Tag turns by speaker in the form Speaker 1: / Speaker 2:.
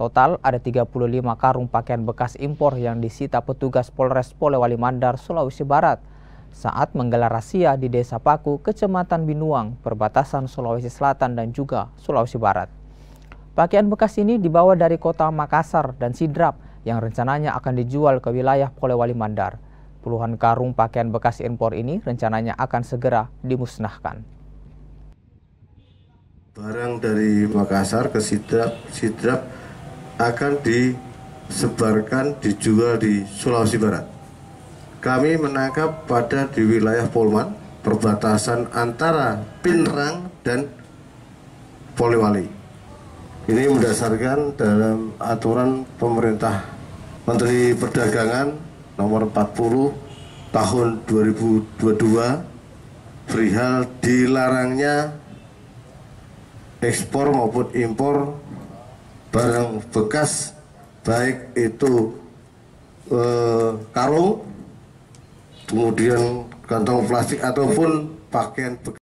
Speaker 1: Total ada 35 karung pakaian bekas impor yang disita petugas Polres Polewali Mandar, Sulawesi Barat saat menggelar rahasia di Desa Paku, Kecamatan Binuang, perbatasan Sulawesi Selatan dan juga Sulawesi Barat. Pakaian bekas ini dibawa dari kota Makassar dan Sidrap yang rencananya akan dijual ke wilayah Polewali Mandar. Puluhan karung pakaian bekas impor ini rencananya akan segera dimusnahkan.
Speaker 2: Barang dari Makassar ke Sidrap, Sidrap akan disebarkan dijual di Sulawesi Barat. Kami menangkap pada di wilayah Polman, perbatasan antara Pinrang dan Polewali. Ini berdasarkan dalam aturan pemerintah Menteri Perdagangan nomor 40 tahun 2022 perihal dilarangnya ekspor maupun impor barang bekas baik itu eh, karung kemudian kantong plastik ataupun pakaian bekas